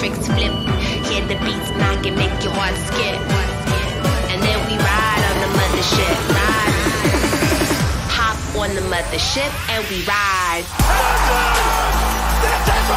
tricks flip. Hear the beats knock and make your heart skip. And then we ride on the mothership. Ride. Hop on the mothership and we ride. This is